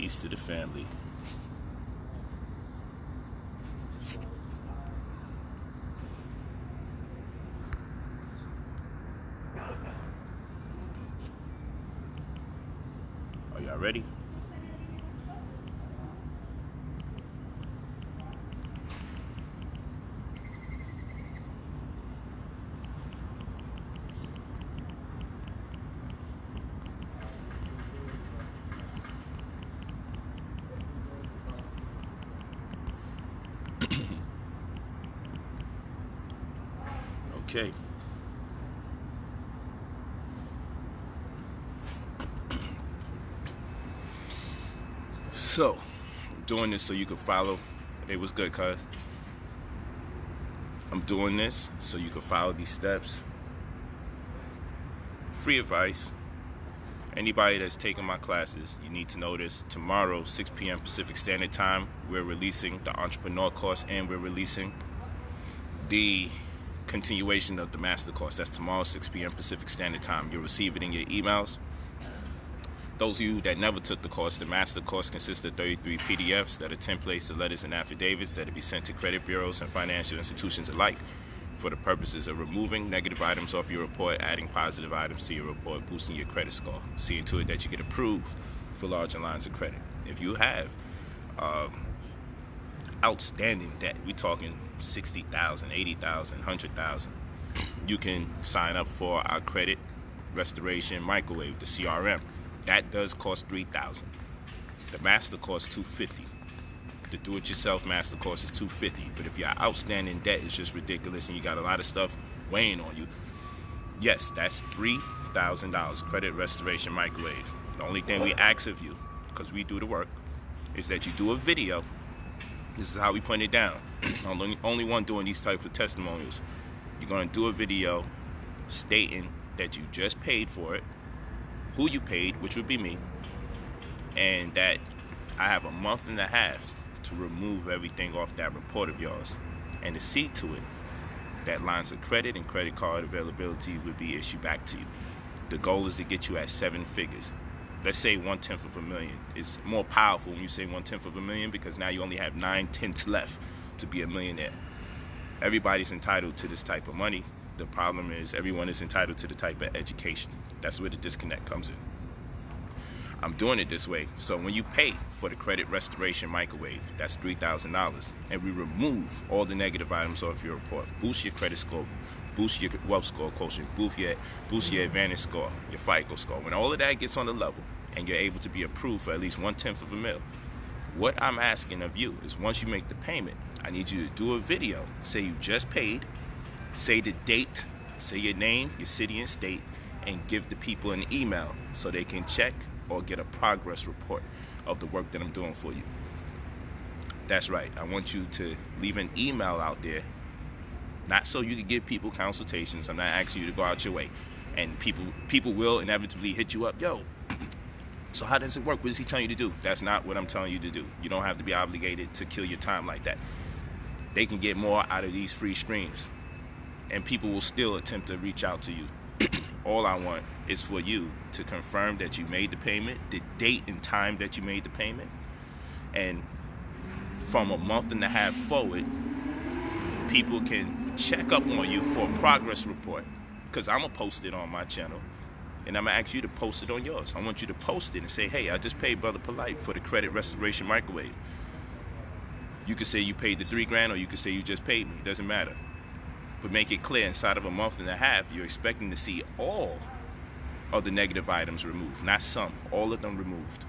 Peace to the family. Are y'all ready? Okay. So, I'm doing this so you could follow. Hey, what's good, cuz? I'm doing this so you can follow these steps. Free advice. Anybody that's taking my classes, you need to know this. Tomorrow, 6 p.m. Pacific Standard Time, we're releasing the entrepreneur course and we're releasing the continuation of the master course. That's tomorrow, 6 p.m. Pacific Standard Time. You'll receive it in your emails. Those of you that never took the course, the master course consists of 33 PDFs that are templates to letters and affidavits that will be sent to credit bureaus and financial institutions alike for the purposes of removing negative items off your report, adding positive items to your report, boosting your credit score, seeing to it that you get approved for larger lines of credit. If you have um, outstanding debt, we're talking 60,000, 80,000, 100,000, you can sign up for our credit restoration microwave, the CRM. That does cost 3,000. The master costs 250. The do-it-yourself master course is 250. But if your outstanding debt is just ridiculous and you got a lot of stuff weighing on you, yes, that's $3,000 credit restoration microwave. The only thing we ask of you, because we do the work, is that you do a video this is how we put it down. I'm the only one doing these types of testimonials. You're going to do a video stating that you just paid for it, who you paid, which would be me, and that I have a month and a half to remove everything off that report of yours and to see to it that lines of credit and credit card availability would be issued back to you. The goal is to get you at seven figures let's say one tenth of a million is more powerful when you say one tenth of a million because now you only have nine tenths left to be a millionaire. Everybody's entitled to this type of money. The problem is everyone is entitled to the type of education. That's where the disconnect comes in. I'm doing it this way. So when you pay for the credit restoration microwave, that's $3,000, and we remove all the negative items off your report, boost your credit score, boost your wealth score quotient, boost your, boost your advantage score, your FICO score. When all of that gets on the level and you're able to be approved for at least one tenth of a mil, what I'm asking of you is once you make the payment, I need you to do a video. Say you just paid, say the date, say your name, your city and state, and give the people an email so they can check or get a progress report of the work that I'm doing for you. That's right. I want you to leave an email out there, not so you can give people consultations. I'm not asking you to go out your way, and people people will inevitably hit you up. Yo, so how does it work? What is he telling you to do? That's not what I'm telling you to do. You don't have to be obligated to kill your time like that. They can get more out of these free streams, and people will still attempt to reach out to you all I want is for you to confirm that you made the payment, the date and time that you made the payment, and from a month and a half forward, people can check up on you for a progress report. Because I'm gonna post it on my channel, and I'm gonna ask you to post it on yours. I want you to post it and say, "Hey, I just paid Brother Polight for the credit restoration microwave." You could say you paid the three grand, or you could say you just paid me. It doesn't matter but make it clear inside of a month and a half, you're expecting to see all of the negative items removed, not some, all of them removed.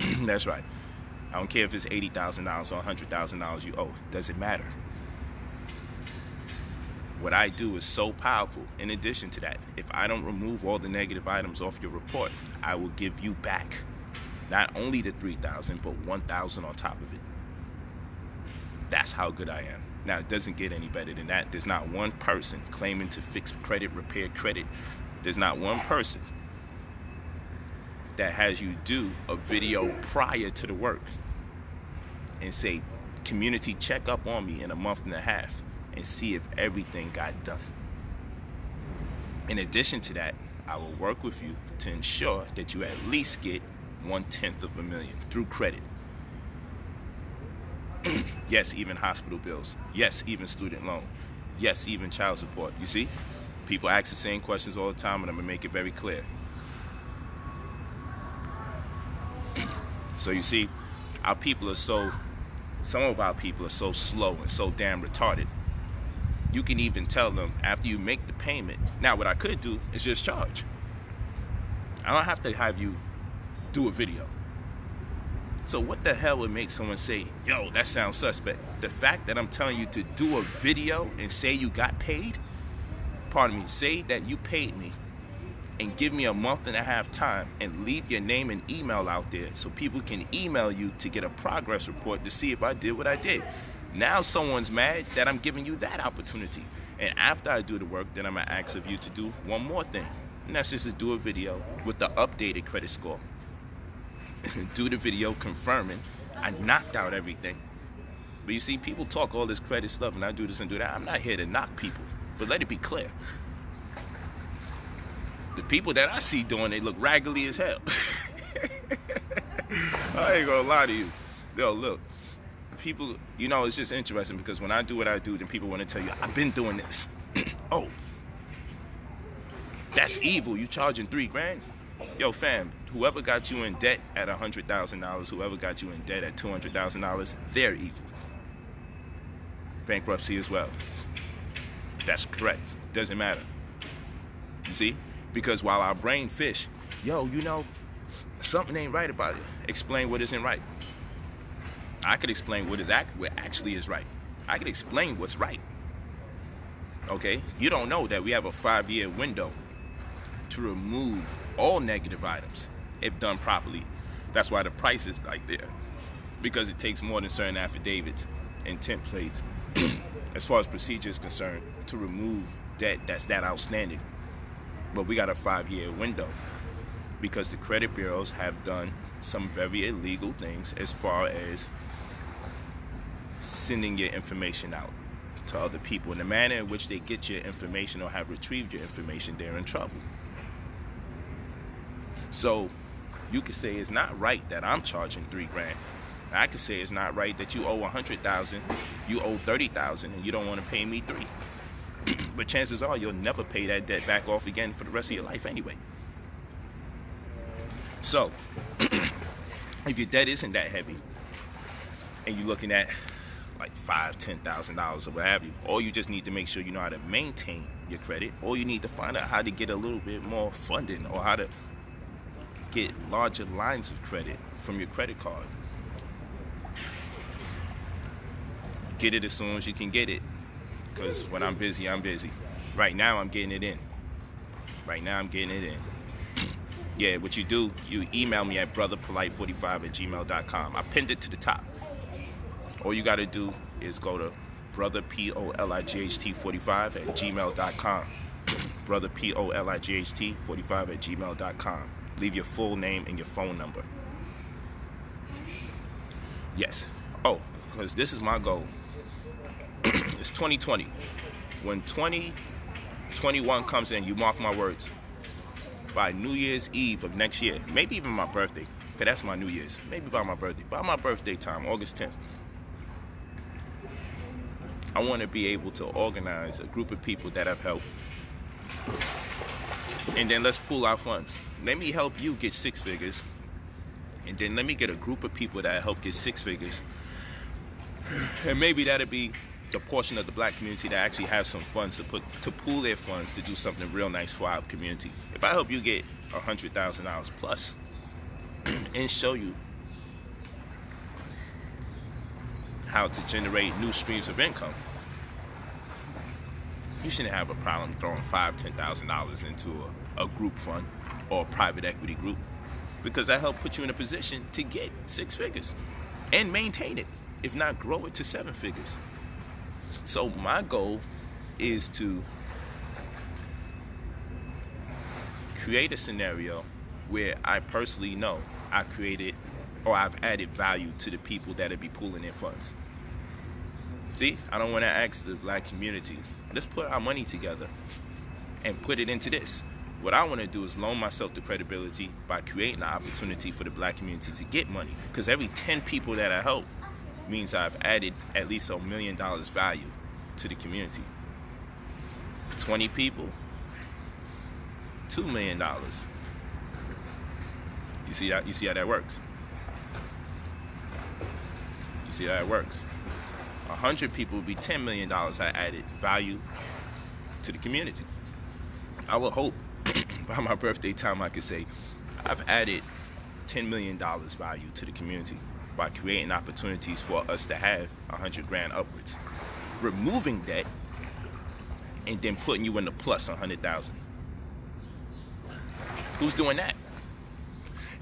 That's right. I don't care if it's $80,000 or $100,000 you owe, does it matter. What I do is so powerful. In addition to that, if I don't remove all the negative items off your report, I will give you back not only the 3000 but 1000 on top of it. That's how good I am. Now, it doesn't get any better than that. There's not one person claiming to fix credit, repair credit. There's not one person that has you do a video prior to the work and say, community, check up on me in a month and a half and see if everything got done. In addition to that, I will work with you to ensure that you at least get one tenth of a million through credit. yes, even hospital bills. Yes, even student loan. Yes, even child support. You see? People ask the same questions all the time, and I'm gonna make it very clear. so you see, our people are so some of our people are so slow and so damn retarded. You can even tell them after you make the payment. Now, what I could do is just charge. I don't have to have you do a video. So what the hell would make someone say, yo, that sounds suspect? The fact that I'm telling you to do a video and say you got paid, pardon me, say that you paid me and give me a month and a half time and leave your name and email out there so people can email you to get a progress report to see if I did what I did. Now someone's mad that I'm giving you that opportunity. And after I do the work, then I'm gonna ask of you to do one more thing. And that's just to do a video with the updated credit score. do the video confirming I knocked out everything. But you see, people talk all this credit stuff and I do this and do that. I'm not here to knock people. But let it be clear. The people that I see doing it look raggedy as hell. I ain't gonna lie to you. Yo, look. People, you know, it's just interesting because when I do what I do, then people want to tell you, I've been doing this. oh, that's evil. You charging three grand? Yo, fam, whoever got you in debt at $100,000, whoever got you in debt at $200,000, they're evil. Bankruptcy as well. That's correct. Doesn't matter. You see? Because while our brain fish, yo, you know, something ain't right about it. Explain what isn't right. I could explain what is act- what actually is right. I could explain what's right. Okay? You don't know that we have a five year window to remove all negative items if done properly. That's why the price is like there. Because it takes more than certain affidavits and templates as far as procedure is concerned to remove debt that's that outstanding. But we got a five year window because the credit bureaus have done some very illegal things as far as sending your information out to other people. In the manner in which they get your information or have retrieved your information, they're in trouble. So you could say it's not right that I'm charging three grand. I could say it's not right that you owe a hundred thousand, you owe thirty thousand, and you don't want to pay me three. but chances are you'll never pay that debt back off again for the rest of your life anyway. So, if your debt isn't that heavy, and you're looking at like five, ten thousand dollars or what have you, or you just need to make sure you know how to maintain your credit, or you need to find out how to get a little bit more funding or how to get larger lines of credit from your credit card. Get it as soon as you can get it. Because when I'm busy, I'm busy. Right now, I'm getting it in. Right now, I'm getting it in. yeah, what you do, you email me at brotherpolight45 at gmail.com. I pinned it to the top. All you got to do is go to brotherpolight45 at gmail.com. brotherpolight45 at gmail.com. Leave your full name and your phone number. Yes. Oh, because this is my goal. it's 2020. When 2021 comes in, you mark my words. By New Year's Eve of next year, maybe even my birthday, because that's my New Year's. Maybe by my birthday. By my birthday time, August 10th. I want to be able to organize a group of people that have helped. And then let's pool our funds. Let me help you get six figures. And then let me get a group of people that help get six figures. And maybe that'll be the portion of the black community that actually has some funds to put to pool their funds to do something real nice for our community. If i help you get a hundred thousand dollars plus and show you how to generate new streams of income you shouldn't have a problem throwing five ten thousand dollars into a, a group fund or a private equity group because that help put you in a position to get six figures and maintain it, if not grow it to seven figures. So my goal is to create a scenario where I personally know I created or I've added value to the people that'll be pooling their funds. See, I don't want to ask the black community, let's put our money together and put it into this What I want to do is loan myself the credibility by creating an opportunity for the black community to get money. Because every 10 people that I help means I've added at least a million dollars value to the community. 20 people, $2 million. You see that? You see how that works? You see how that works? 100 people would be $10 million I added value to the community. I would hope by my birthday time I could say I've added $10 million value to the community by creating opportunities for us to have 100 grand upwards. Removing debt and then putting you in the plus 100,000. Who's doing that?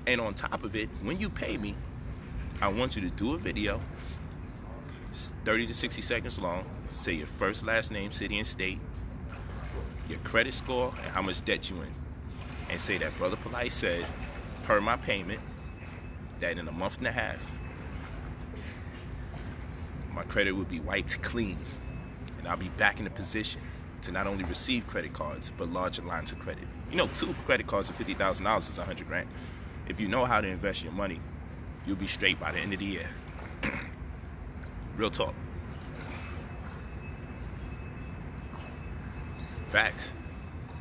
And on top of it, when you pay me, I want you to do a video, 30 to 60 seconds long, say your first, last name, city, and state, your credit score, and how much debt you in. And say that Brother Polight said, per my payment, that in a month and a half, my credit will be wiped clean. And I'll be back in a position to not only receive credit cards, but larger lines of credit. You know, two credit cards of $50,000 is 100 grand. If you know how to invest your money, you'll be straight by the end of the year. Real talk. Facts.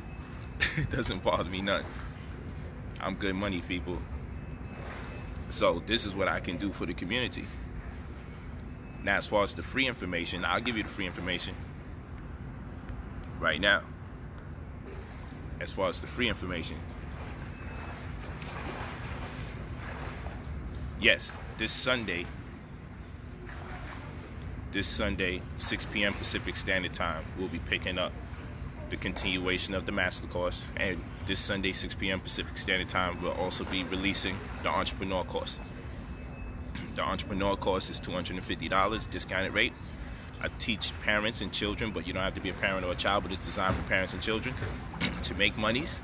it doesn't bother me none. I'm good money, people. So this is what I can do for the community. Now, as far as the free information, I'll give you the free information right now. As far as the free information, yes, this Sunday, this Sunday, 6 p.m. Pacific Standard Time, we'll be picking up the continuation of the master course. And this Sunday, 6 p.m. Pacific Standard Time, we'll also be releasing the entrepreneur course. The entrepreneur course is $250, discounted rate. I teach parents and children, but you don't have to be a parent or a child, but it's designed for parents and children to make monies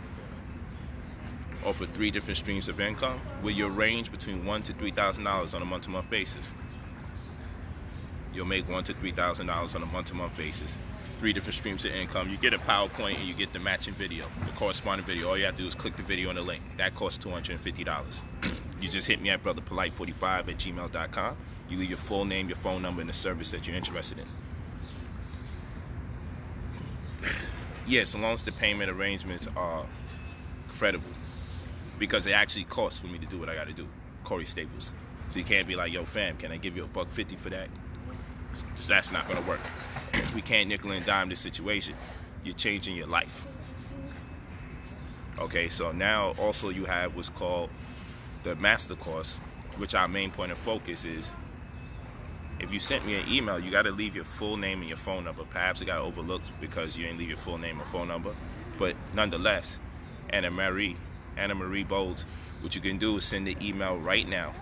offer three different streams of income with your range between one to three thousand dollars on a month-to-month basis. You'll make one to three thousand dollars on a month-to-month basis three different streams of income. You get a PowerPoint and you get the matching video, the corresponding video. All you have to do is click the video on the link. That costs $250. you just hit me up at brotherpolight45 at gmail.com. You leave your full name, your phone number, and the service that you're interested in. yes, as long as the payment arrangements are credible. Because it actually costs for me to do what I got to do. Corey Staples. So you can't be like, yo, fam, can I give you a buck fifty for that? That's not gonna work. we can't nickel and dime this situation. You're changing your life. Okay, so now also you have what's called the master course, which our main point of focus is if you sent me an email, you got to leave your full name and your phone number. Perhaps it got overlooked because you didn't leave your full name or phone number. But nonetheless, Anna Marie, Anna Marie Bowles, what you can do is send the email right now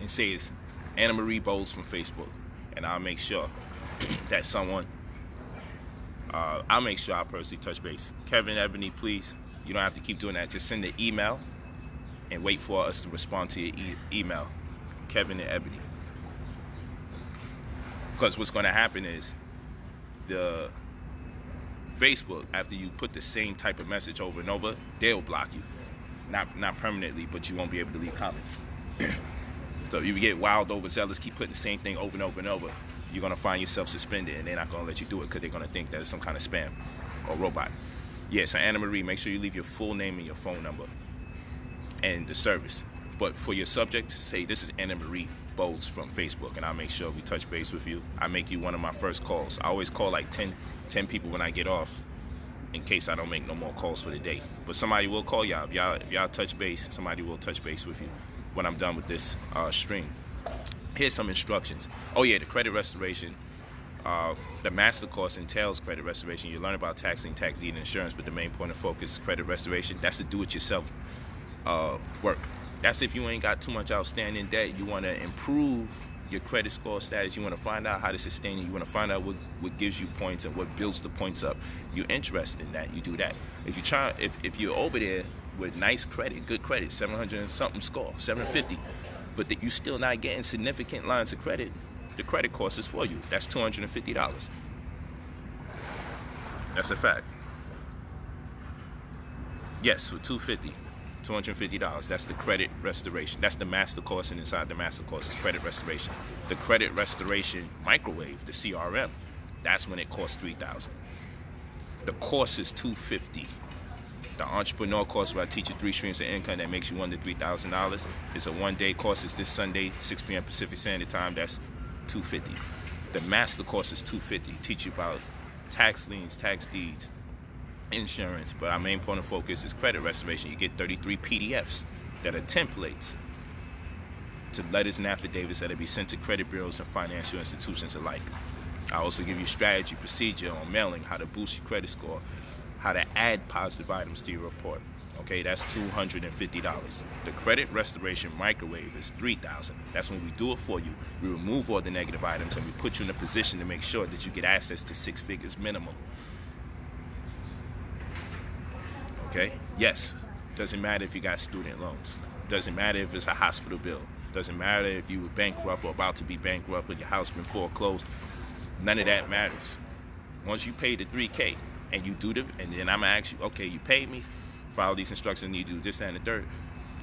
and say it's Anna Marie Bowles from Facebook. And I'll make sure that someone, uh, I'll make sure I personally touch base. Kevin Ebony, please, you don't have to keep doing that. Just send the email and wait for us to respond to your e email. Kevin and Ebony. Because what's going to happen is the Facebook, after you put the same type of message over and over, they'll block you. Not not permanently, but you won't be able to leave comments. so if you get wild overzealous, oh, keep putting the same thing over and over and over, you're gonna find yourself suspended and they're not gonna let you do it because they're gonna think that it's some kind of spam or robot. Yes, Anna Marie, make sure you leave your full name and your phone number and the service. But for your subject, say this is Anna Marie Bowles from Facebook, and I'll make sure we touch base with you. I make you one of my first calls. I always call like 10, 10 people when I get off, in case I don't make no more calls for the day. But somebody will call y'all if y'all if y'all touch base. Somebody will touch base with you when I'm done with this uh, stream here's some instructions. Oh yeah, the credit restoration. Uh, the master course entails credit restoration. You learn about taxing, tax deed, and insurance, but the main point of focus is credit restoration. That's the do-it-yourself uh, work. That's if you ain't got too much outstanding debt. You want to improve your credit score status. You want to find out how to sustain it. You want to find out what, what gives you points and what builds the points up. You're interested in that. You do that. If you try, if, if you're over there with nice credit, good credit, 700 and something score, 750 but that you still not getting significant lines of credit, the credit cost is for you. That's $250. That's a fact. Yes, for 250 $250. That's the credit restoration. That's the master course, and inside the master course is credit restoration. The credit restoration microwave, the CRM, that's when it costs 3000 The course is 250 The entrepreneur course where I teach you three streams of income that makes you under $3,000 It's a one-day course. It's this Sunday, 6 p.m. Pacific Standard Time. That's 250 The master course is 250 Teach you about tax liens, tax deeds, insurance, but our main point of focus is credit restoration. You get 33 PDFs that are templates to letters and affidavits that will be sent to credit bureaus and financial institutions alike. I also give you strategy, procedure on mailing, how to boost your credit score, how to add positive items to your report. Okay, that's $250. The credit restoration microwave is $3,000. That's when we do it for you. We remove all the negative items and we put you in a position to make sure that you get access to six figures minimum. Okay? Yes. Doesn't matter if you got student loans. Doesn't matter if it's a hospital bill. Doesn't matter if you were bankrupt or about to be bankrupt or your house been foreclosed. None of that matters. Once you pay the 3K and you do the, and then I'm gonna ask you, okay, you paid me, follow these instructions, you do this, that, and the third.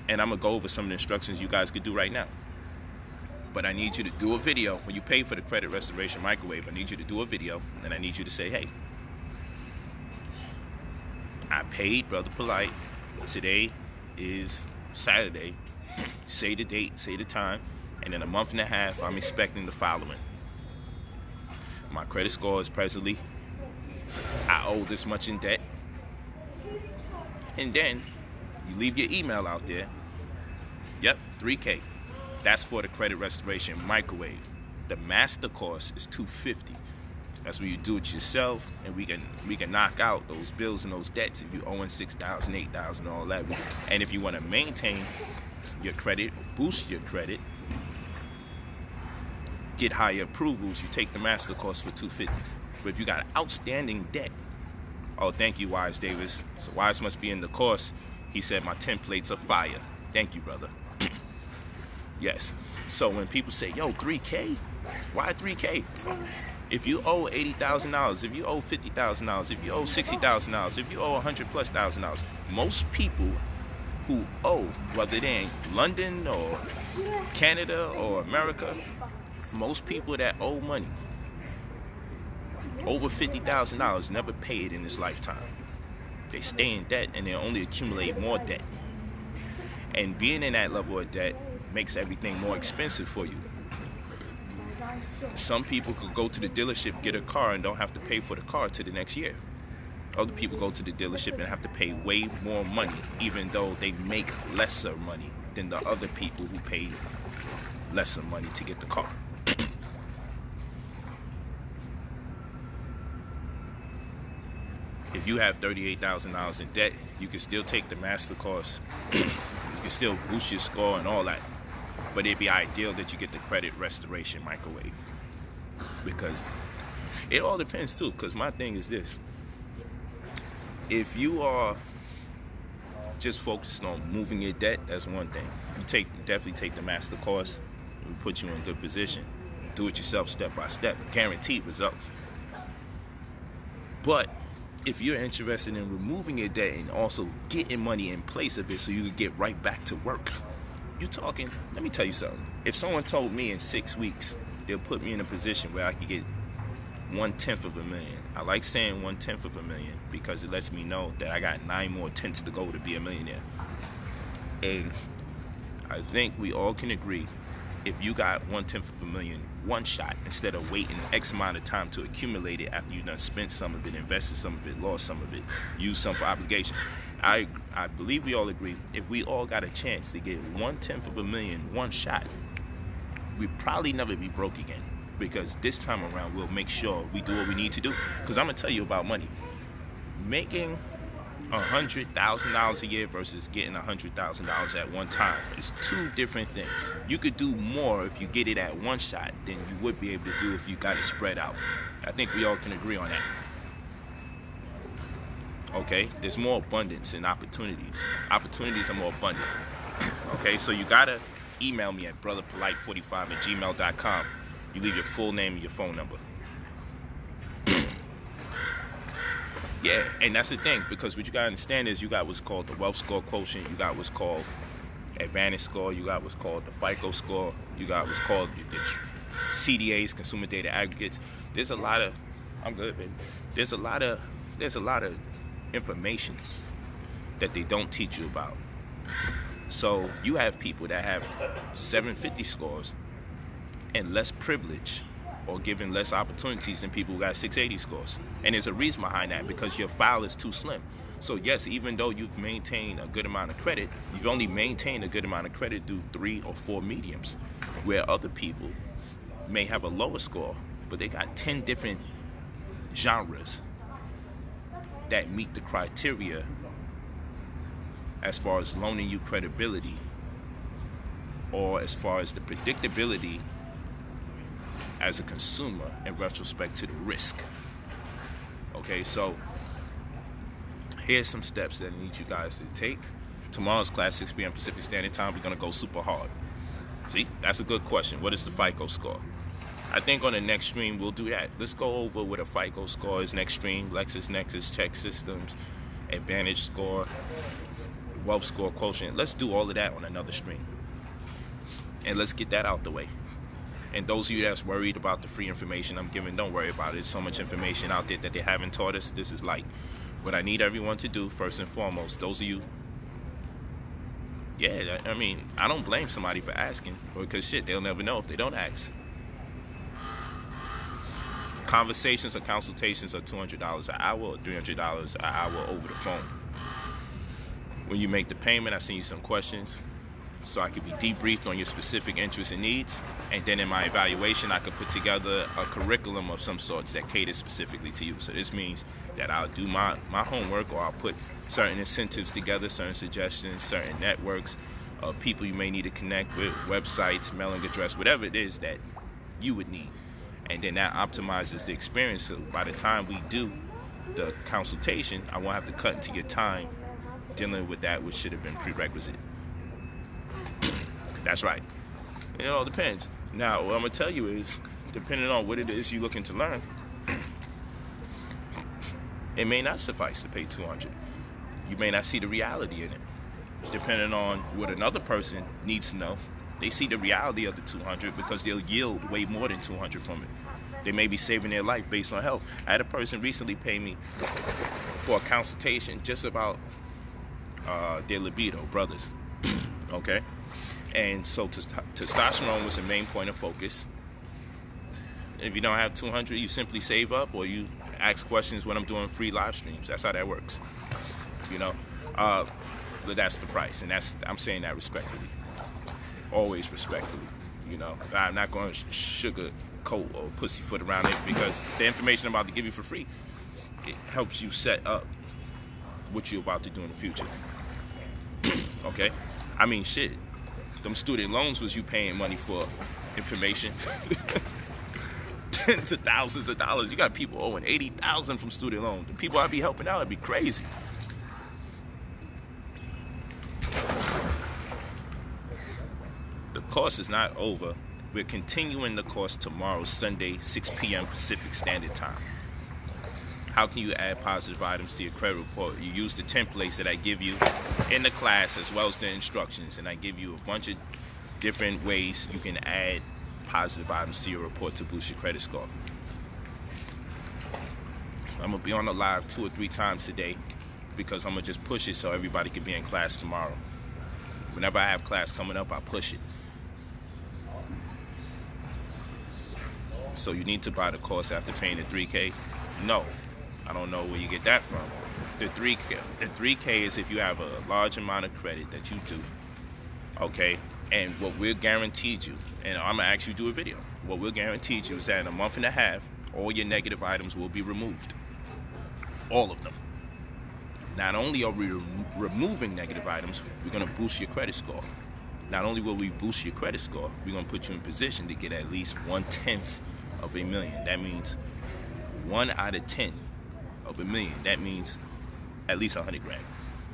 And I'm gonna go over some of the instructions you guys could do right now. But I need you to do a video. When you pay for the credit restoration microwave, I need you to do a video and I need you to say, hey, I paid Brother Polight. Today is Saturday. say the date, say the time, and in a month and a half, I'm expecting the following. My credit score is presently, I owe this much in debt. And then you leave your email out there. Yep, 3K. That's for the credit restoration microwave. The master course is 250. That's when you do it yourself, and we can we can knock out those bills and those debts if you owing six thousand, eight thousand, all that. And if you want to maintain your credit, boost your credit, get higher approvals, you take the master course for two fifty. But if you got outstanding debt, oh thank you, Wise Davis. So Wise must be in the course. He said my templates are fire. Thank you, brother. yes. So when people say, yo, 3K? Why 3K? If you owe eighty thousand dollars, if you owe fifty thousand dollars, if you owe sixty thousand dollars, if you owe a hundred plus thousand dollars, most people who owe, whether they're in London or Canada or America, most people that owe money over fifty thousand dollars never pay it in this lifetime. They stay in debt and they only accumulate more debt. And being in that level of debt makes everything more expensive for you. Some people could go to the dealership, get a car, and don't have to pay for the car to the next year. Other people go to the dealership and have to pay way more money, even though they make lesser money than the other people who paid lesser money to get the car. If you have $38,000 in debt, you can still take the master course. you can still boost your score and all that. But it'd be ideal that you get the credit restoration microwave. Because it all depends too because my thing is this. If you are just focused on moving your debt that's one thing. You take definitely take the master course and put you in a good position. Do it yourself step by step guaranteed results. But if you're interested in removing your debt and also getting money in place of it so you can get right back to work you're talking, let me tell you something. If someone told me in six weeks they'll put me in a position where I could get one tenth of a million. I like saying one tenth of a million because it lets me know that I got nine more tenths to go to be a millionaire. And I think we all can agree if you got one tenth of a million one shot instead of waiting X amount of time to accumulate it after you done spent some of it, invested some of it, lost some of it, used some for obligation. I I believe we all agree if we all got a chance to get one tenth of a million one shot, we'd probably never be broke again. Because this time around we'll make sure we do what we need to do. Because I'm gonna tell you about money. Making a hundred thousand dollars a year versus getting a hundred thousand dollars at one time is two different things. You could do more if you get it at one shot than you would be able to do if you got it spread out. I think we all can agree on that. Okay, there's more abundance in opportunities. Opportunities are more abundant. okay, so you gotta email me at brotherpolight45 at gmail.com. You leave your full name and your phone number. Yeah, and that's the thing because what you gotta understand is you got what's called the wealth score quotient, you got what's called advantage score, you got what's called the FICO score, you got what's called the CDAs, consumer data aggregates. There's a lot of, I'm good, baby. There's a lot of, there's a lot of information that they don't teach you about. So you have people that have 750 scores and less privilege or given less opportunities than people who got 680 scores. And there's a reason behind that because your file is too slim. So yes, even though you've maintained a good amount of credit, you've only maintained a good amount of credit through three or four mediums, where other people may have a lower score, but they got 10 different genres that meet the criteria as far as loaning you credibility or as far as the predictability as a consumer in retrospect to the risk. Okay, so here's some steps that I need you guys to take. Tomorrow's class, 6 p.m. Pacific Standard Time, we're gonna go super hard. See, that's a good question. What is the FICO score? I think on the next stream we'll do that. Let's go over what a FICO score is next stream, LexisNexis ChexSystems, Advantage score, wealth score quotient. Let's do all of that on another stream. And let's get that out the way. And those of you that's worried about the free information I'm giving, don't worry about it. There's so much information out there that they haven't taught us. This is like what I need everyone to do first and foremost. Those of you, yeah, I mean, I don't blame somebody for asking because shit, they'll never know if they don't ask. Conversations or consultations are $200 an hour or $300 an hour over the phone. When you make the payment, I send you some questions so I could be debriefed on your specific interests and needs. And then in my evaluation, I could put together a curriculum of some sorts that caters specifically to you. So this means that I'll do my, my homework or I'll put certain incentives together, certain suggestions, certain networks of people you may need to connect with, websites, mailing address, whatever it is that you would need. And then that optimizes the experience. So by the time we do the consultation, I won't have to cut into your time dealing with that which should have been prerequisite. That's right. It all depends. Now, what I'm gonna tell you is, depending on what it is you're looking to learn, it may not suffice to pay 200. You may not see the reality in it. Depending on what another person needs to know, they see the reality of the 200 because they'll yield way more than 200 from it. They may be saving their life based on health. I had a person recently pay me for a consultation just about uh, their libido, brothers. okay? And so testosterone was the main point of focus. If you don't have 200, you simply save up or you ask questions when I'm doing free live streams. That's how that works. You know, uh, but that's the price, and that's I'm saying that respectfully, always respectfully. You know, I'm not going to sugar coat or pussyfoot around it because the information I'm about to give you for free, it helps you set up what you're about to do in the future. okay, I mean shit them student loans was you paying money for information. Tens of thousands of dollars. You got people owing 80,000 from student loans. The people I'd be helping out, it'd be crazy. The course is not over. We're continuing the course tomorrow, Sunday, 6 p.m. Pacific Standard Time. How can you add positive items to your credit report? You use the templates that I give you in the class as well as the instructions, and I give you a bunch of different ways you can add positive items to your report to boost your credit score. I'm gonna be on the live two or three times today because I'm gonna just push it so everybody can be in class tomorrow. Whenever I have class coming up, I push it. So you need to buy the course after paying the 3K? No, I don't know where you get that from. The 3K, the 3K is if you have a large amount of credit that you do. Okay? And what we're guaranteed you, and I'm gonna actually do a video. What we're guaranteed you is that in a month and a half, all your negative items will be removed. All of them. Not only are we removing negative items, we're gonna boost your credit score. Not only will we boost your credit score, we're gonna put you in position to get at least one tenth of a million. That means one out of ten of a million. That means at least a hundred grand.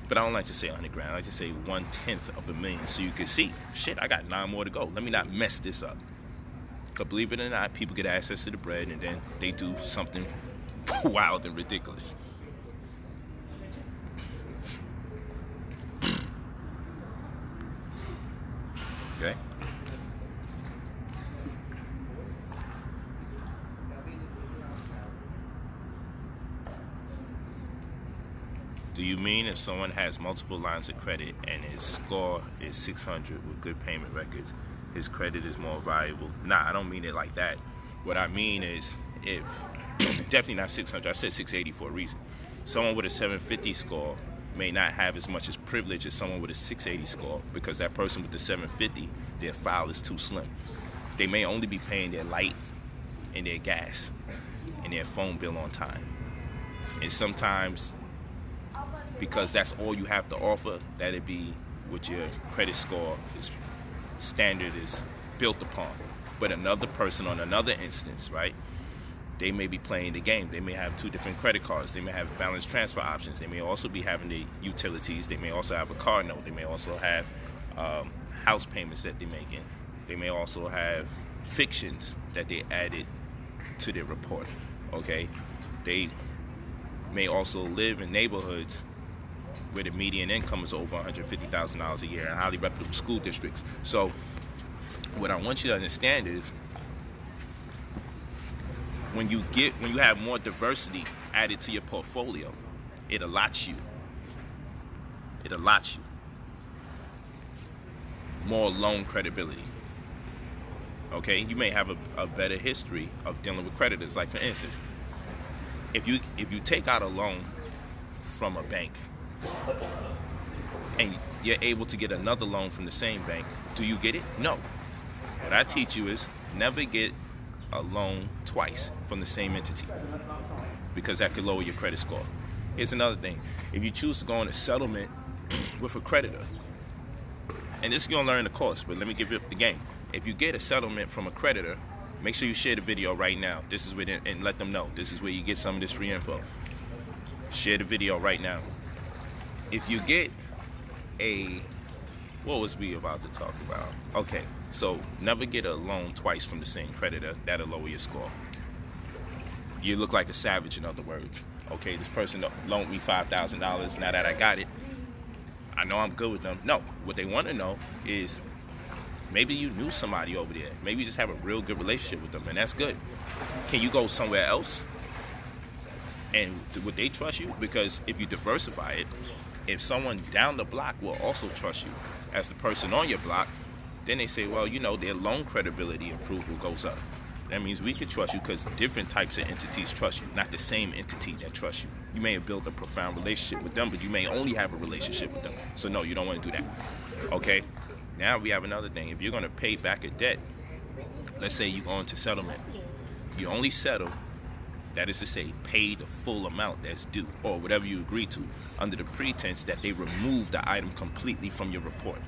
But I don't like to say 100 grand. I like to say one tenth of a million, so you can see, shit, I got nine more to go. Let me not mess this up. Because believe it or not, people get access to the bread, and then they do something wild and ridiculous. Okay? Do you mean if someone has multiple lines of credit and his score is 600 with good payment records, his credit is more valuable? Nah, I don't mean it like that. What I mean is if definitely not 600. I said 680 for a reason. Someone with a 750 score may not have as much as privilege as someone with a 680 score because that person with the 750, their file is too slim. They may only be paying their light and their gas and their phone bill on time. And sometimes because that's all you have to offer, that it be what your credit score is standard is built upon. But another person on another instance, right? They may be playing the game. They may have two different credit cards. They may have balance transfer options. They may also be having the utilities. They may also have a car note. They may also have um, house payments that they're making. They may also have fictions that they added to their report. Okay, they may also live in neighborhoods where the median income is over $150,000 a year in highly reputable school districts. So, what I want you to understand is when you get when you have more diversity added to your portfolio, it allots you. It allots you more loan credibility. Okay, you may have a, a better history of dealing with creditors. Like for instance, if you if you take out a loan from a bank and you're able to get another loan from the same bank, do you get it? No. What I teach you is never get a loan twice from the same entity because that could lower your credit score. Here's another thing. If you choose to go on a settlement with a creditor, and this you're gonna learn the course, but let me give you the game. If you get a settlement from a creditor, make sure you share the video right now. This is where, and let them know. This is where you get some of this free info. Share the video right now if you get a what was we about to talk about? Okay, so never get a loan twice from the same creditor. That'll lower your score. You look like a savage, in other words. Okay, this person loaned me five thousand dollars. Now that I got it, I know I'm good with them. No, what they want to know is maybe you knew somebody over there. Maybe you just have a real good relationship with them, and that's good. Can you go somewhere else? And would they trust you? Because if you diversify it, if someone down the block will also trust you as the person on your block, then they say, well, you know, their loan credibility approval goes up. That means we can trust you because different types of entities trust you, not the same entity that trusts you. You may have built a profound relationship with them, but you may only have a relationship with them. So, no, you don't want to do that. Okay? Now we have another thing. If you're going to pay back a debt, let's say you go into settlement, you only settle that is to say, pay the full amount that's due, or whatever you agree to, under the pretense that they remove the item completely from your report.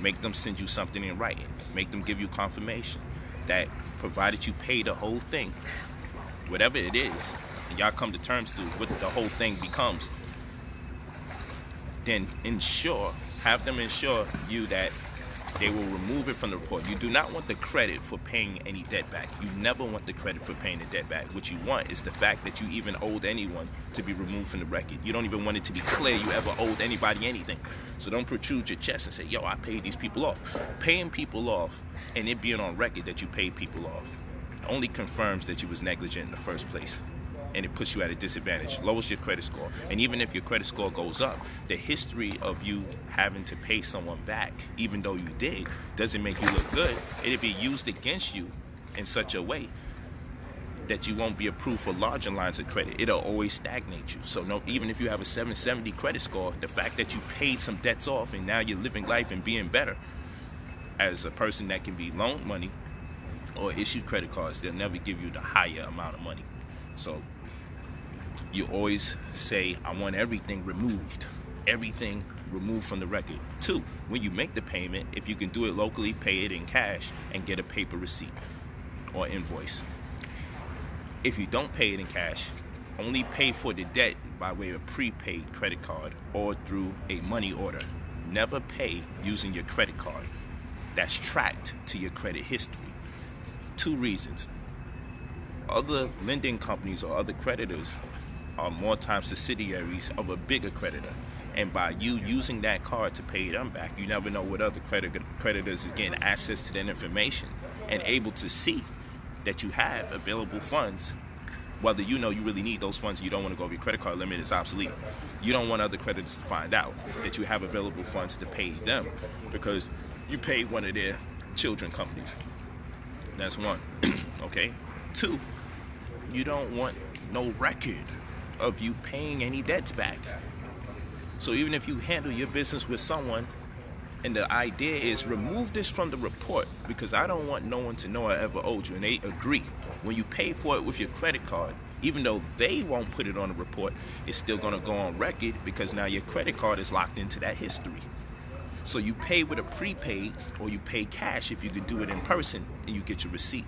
Make them send you something in writing. Make them give you confirmation that provided you pay the whole thing, whatever it is, and y'all come to terms to what the whole thing becomes, then ensure, have them ensure you that they will remove it from the report. You do not want the credit for paying any debt back. You never want the credit for paying the debt back. What you want is the fact that you even owed anyone to be removed from the record. You don't even want it to be clear you ever owed anybody anything. So don't protrude your chest and say, yo, I paid these people off. Paying people off and it being on record that you paid people off only confirms that you was negligent in the first place and it puts you at a disadvantage, lowers your credit score. And even if your credit score goes up, the history of you having to pay someone back, even though you did, doesn't make you look good. It'll be used against you in such a way that you won't be approved for larger lines of credit. It'll always stagnate you. So no, even if you have a 770 credit score, the fact that you paid some debts off and now you're living life and being better as a person that can be loaned money or issued credit cards, they'll never give you the higher amount of money. So you always say, I want everything removed. Everything removed from the record. Two, when you make the payment, if you can do it locally, pay it in cash and get a paper receipt or invoice. If you don't pay it in cash, only pay for the debt by way of prepaid credit card or through a money order. Never pay using your credit card. That's tracked to your credit history. Two reasons. Other lending companies or other creditors are more times subsidiaries of a bigger creditor. And by you using that card to pay them back, you never know what other credit, creditors is getting access to that information and able to see that you have available funds. Whether you know you really need those funds, you don't want to go over your credit card limit is obsolete. You don't want other creditors to find out that you have available funds to pay them because you paid one of their children companies. That's one. okay. Two, you don't want no record of you paying any debts back. So even if you handle your business with someone, and the idea is remove this from the report because I don't want no one to know I ever owed you, and they agree. When you pay for it with your credit card, even though they won't put it on the report, it's still gonna go on record because now your credit card is locked into that history. So you pay with a prepaid or you pay cash if you could do it in person and you get your receipt.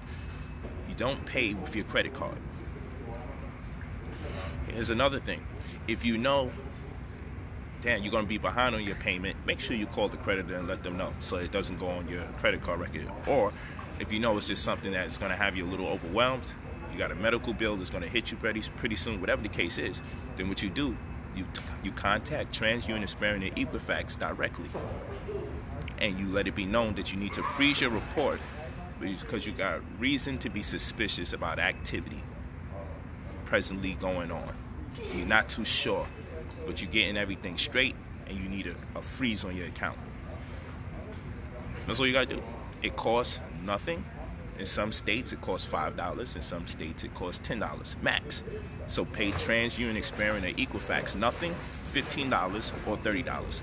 You don't pay with your credit card. Here's another thing. If you know, damn, you're gonna be behind on your payment, make sure you call the creditor and let them know so it doesn't go on your credit card record. Or if you know it's just something that's gonna have you a little overwhelmed, you got a medical bill that's gonna hit you pretty pretty soon, whatever the case is, then what you do, you you contact TransUnion Experian and Equifax directly, and you let it be known that you need to freeze your report because you got reason to be suspicious about activity presently going on. You're not too sure, but you're getting everything straight and you need a, a freeze on your account. That's all you gotta do. It costs nothing. In some states, it costs $5. In some states, it costs $10 max. So pay TransUnion, Experian, or Equifax nothing, $15 or $30.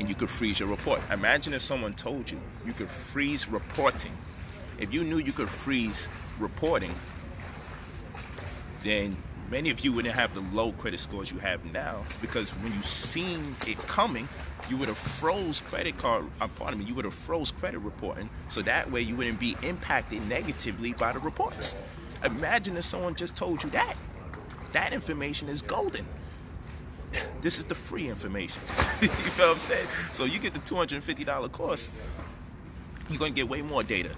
And you could freeze your report. Imagine if someone told you you could freeze reporting. If you knew you could freeze reporting, then many of you wouldn't have the low credit scores you have now because when you seen it coming, you would have froze credit card, uh, pardon me, you would have froze credit reporting so that way you wouldn't be impacted negatively by the reports. Imagine if someone just told you that. That information is golden. This is the free information. you know what I'm saying? So you get the $250 course, you're gonna get way more data.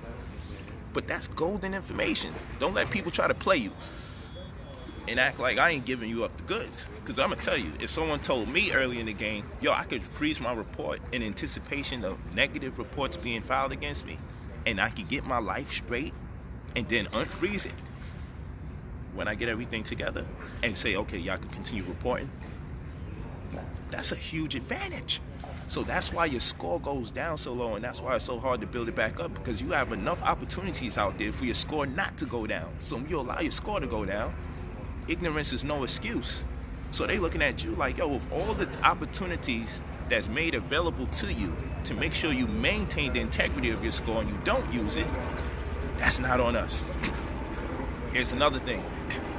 But that's golden information. Don't let people try to play you and act like I ain't giving you up the goods. Because I'm going to tell you, if someone told me early in the game, yo, I could freeze my report in anticipation of negative reports being filed against me, and I could get my life straight and then unfreeze it when I get everything together and say, okay, y'all can continue reporting, that's a huge advantage. So that's why your score goes down so low, and that's why it's so hard to build it back up because you have enough opportunities out there for your score not to go down. So when you allow your score to go down, ignorance is no excuse. So they looking at you like, yo, with all the opportunities that's made available to you to make sure you maintain the integrity of your score and you don't use it, that's not on us. Here's another thing.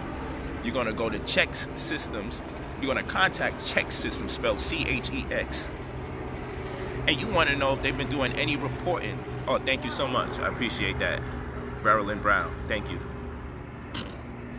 You're gonna go to ChexSystems. You're gonna contact ChexSystems, spelled C-H-E-X. And you wanna know if they've been doing any reporting. Oh, thank you so much. I appreciate that. Verlin Brown, thank you.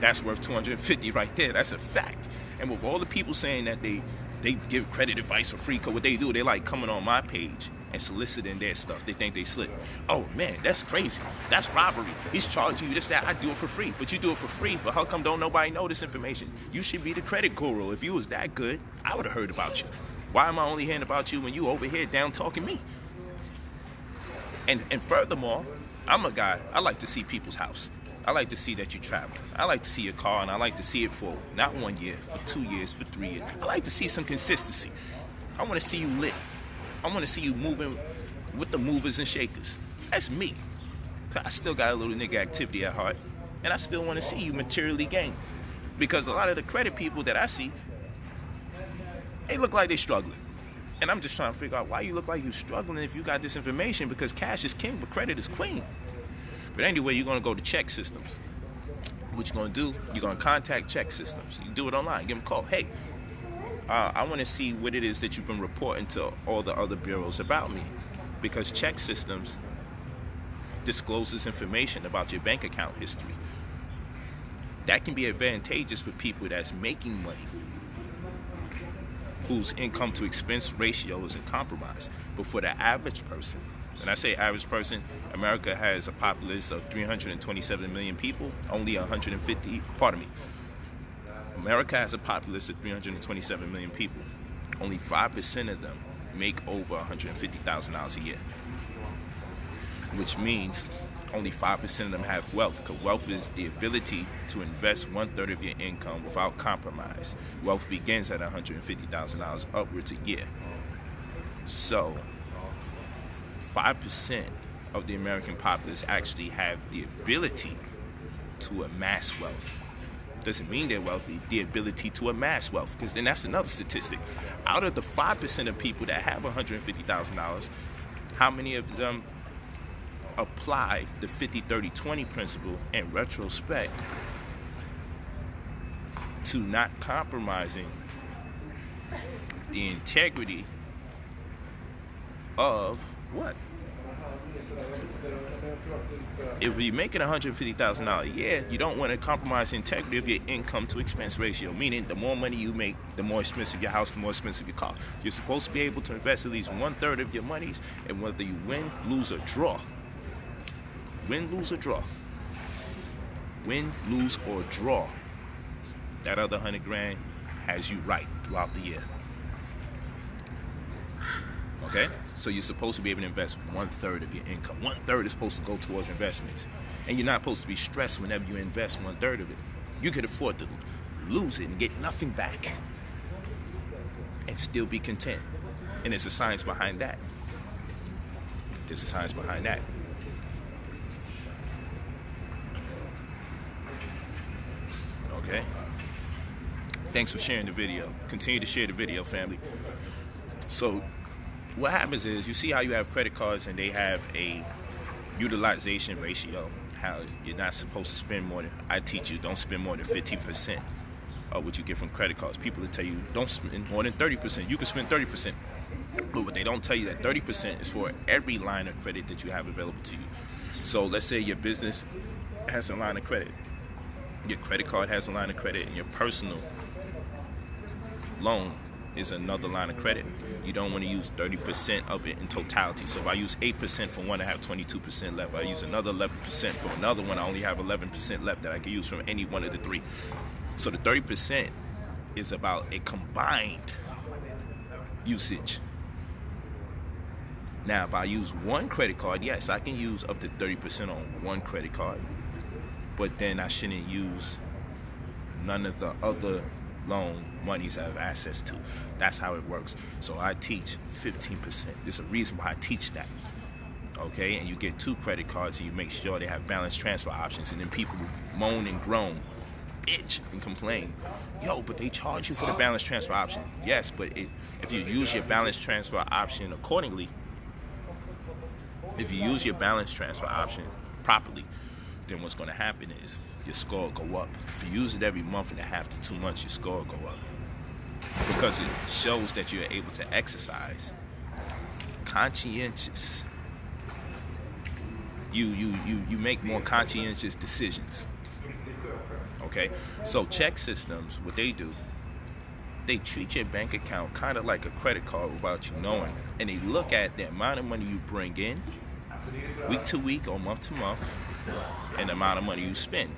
That's worth 250 right there. That's a fact. And with all the people saying that they they give credit advice for free, cause what they do, they like coming on my page and soliciting their stuff. They think they slick. Oh man, that's crazy. That's robbery. He's charging you this, that. I do it for free. But you do it for free. But how come don't nobody know this information? You should be the credit guru. If you was that good, I would have heard about you. Why am I only hearing about you when you over here down talking me? And and furthermore, I'm a guy, I like to see people's house. I like to see that you travel. I like to see your car, and I like to see it for not one year, for two years, for three years. I like to see some consistency. I want to see you lit. I want to see you moving with the movers and shakers. That's me. I still got a little nigga activity at heart, and I still want to see you materially gain. Because a lot of the credit people that I see, they look like they're struggling. And I'm just trying to figure out why you look like you're struggling if you got this information because cash is king, but credit is queen. But anyway, you're gonna go to ChexSystems. What you're gonna do? You're gonna contact ChexSystems. You do it online. Give them a call. Hey, uh, I want to see what it is that you've been reporting to all the other bureaus about me, because ChexSystems discloses information about your bank account history. That can be advantageous for people that's making money, whose income to expense ratio isn't compromised. But for the average person, and I say average person, America has a populace of 327 million people. Only 150, pardon me, America has a populace of 327 million people. Only 5% of them make over $150,000 a year. Which means only 5% of them have wealth, because wealth is the ability to invest one third of your income without compromise. Wealth begins at $150,000 upwards a year. So, 5% of the American populace actually have the ability to amass wealth. Doesn't mean they're wealthy, the ability to amass wealth, because then that's another statistic. Out of the 5% of people that have $150,000, how many of them apply the 50 30 20 principle in retrospect to not compromising the integrity of what? If you're making $150,000 a year, you don't want to compromise integrity of your income to expense ratio, meaning the more money you make, the more expensive your house, the more expensive your car. You're supposed to be able to invest at least one third of your monies, and whether you win, lose, or draw, win, lose, or draw, win, lose, or draw, that other hundred grand has you right throughout the year. Okay? So you're supposed to be able to invest one third of your income. One third is supposed to go towards investments. And you're not supposed to be stressed whenever you invest one third of it. You could afford to lose it and get nothing back and still be content. And there's a science behind that. There's a science behind that. Okay? Thanks for sharing the video. Continue to share the video, family. So, what happens is you see how you have credit cards and they have a utilization ratio how you're not supposed to spend more than i teach you don't spend more than 15% of what you get from credit cards. People will tell you don't spend more than 30% you can spend 30% but what they don't tell you that 30% is for every line of credit that you have available to you. So let's say your business has a line of credit. Your credit card has a line of credit and your personal loan is another line of credit. You don't want to use 30% of it in totality. So if I use 8% for one, I have 22% left. I use another 11% for another one, I only have 11% left that I can use from any one of the three. So the 30% is about a combined usage. Now, if I use one credit card, yes, I can use up to 30% on one credit card. But then I shouldn't use none of the other loan monies have access to. That's how it works. So I teach 15%. There's a reason why I teach that. Okay, and you get two credit cards and you make sure they have balance transfer options, and then people moan and groan, bitch, and complain. Yo, but they charge you for the balance transfer option. Yes, but it, if you use your balance transfer option accordingly, if you use your balance transfer option properly, then what's going to happen is your score will go up. If you use it every month and a half to two months, your score will go up. Because it shows that you're able to exercise conscientious. You you you you make more conscientious decisions. Okay? So ChexSystems, what they do, they treat your bank account kind of like a credit card without you knowing. And they look at the amount of money you bring in week to week or month to month and the amount of money you spend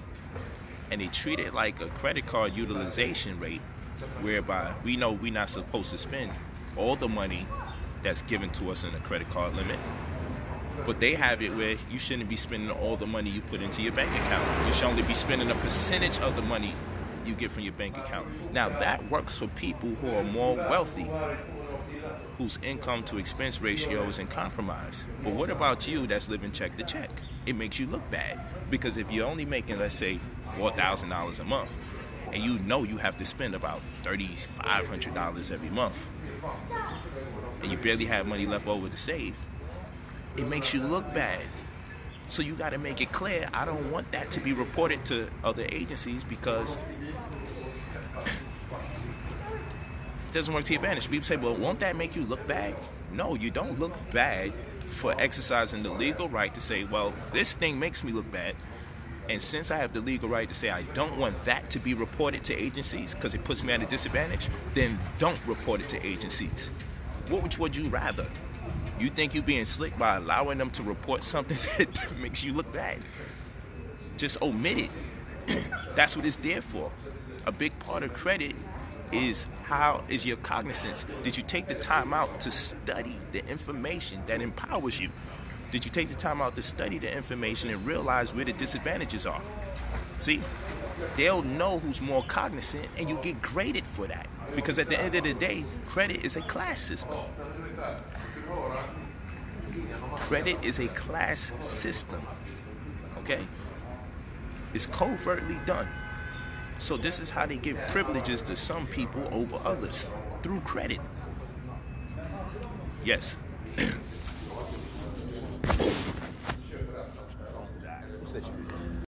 and they treat it like a credit card utilization rate, whereby we know we're not supposed to spend all the money that's given to us in a credit card limit. But they have it where you shouldn't be spending all the money you put into your bank account. You should only be spending a percentage of the money you get from your bank account. Now that works for people who are more wealthy, whose income to expense ratio is in compromise. But what about you that's living check to check? It makes you look bad. Because if you're only making, let's say, $4,000 a month, and you know you have to spend about $3,500 every month, and you barely have money left over to save, it makes you look bad. So you got to make it clear. I don't want that to be reported to other agencies because doesn't work to your advantage. People say, well, won't that make you look bad? No, you don't look bad for exercising the legal right to say, well, this thing makes me look bad. And since I have the legal right to say I don't want that to be reported to agencies because it puts me at a disadvantage, then don't report it to agencies. What would, would you rather? You think you're being slick by allowing them to report something that makes you look bad? Just omit it. That's what it's there for. A big part of credit is how is your cognizance? Did you take the time out to study the information that empowers you? Did you take the time out to study the information and realize where the disadvantages are? See, they'll know who's more cognizant and you get graded for that. Because at the end of the day, credit is a class system. Credit is a class system. Okay? It's covertly done. So this is how they give privileges to some people over others through credit. Yes.